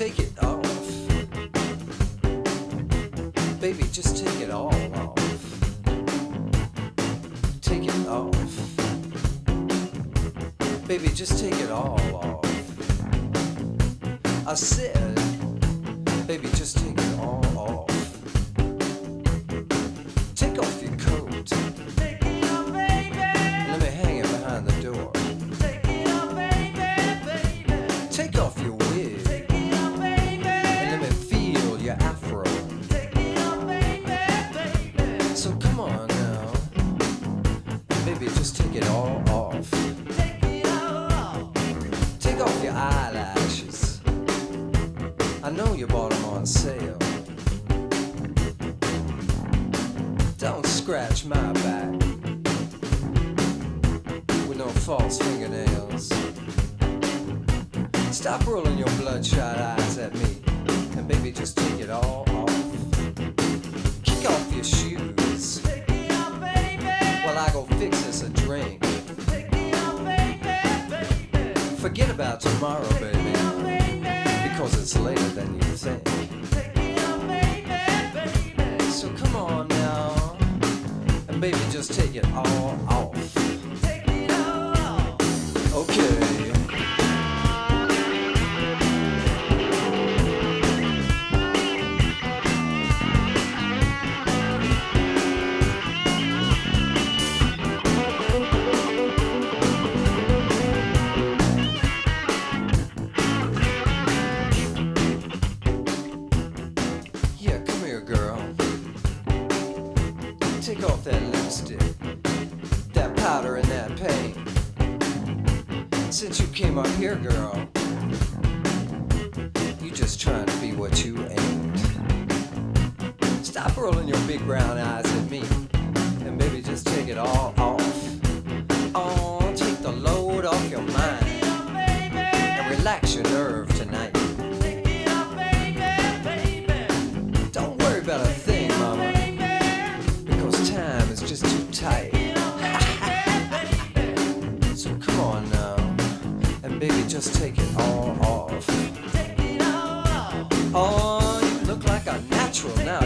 take it off. Baby, just take it all off. Take it off. Baby, just take it all off. I said, baby, just you bought them on sale. Don't scratch my back with no false fingernails. Stop rolling your bloodshot eyes at me, and baby, just take it all off. Kick off your shoes while I go fix us a drink. Forget about tomorrow, baby, because it's later baby, just take it all off. Take off that lipstick, that powder, and that paint. Since you came up here, girl, you just trying to be what you ain't. Stop rolling your big brown eyes at me, and baby, just take it all off. Oh, take the load off your mind, and relax your nerve tonight. baby, just take it all off. Take it all off. Oh, you look like a natural now.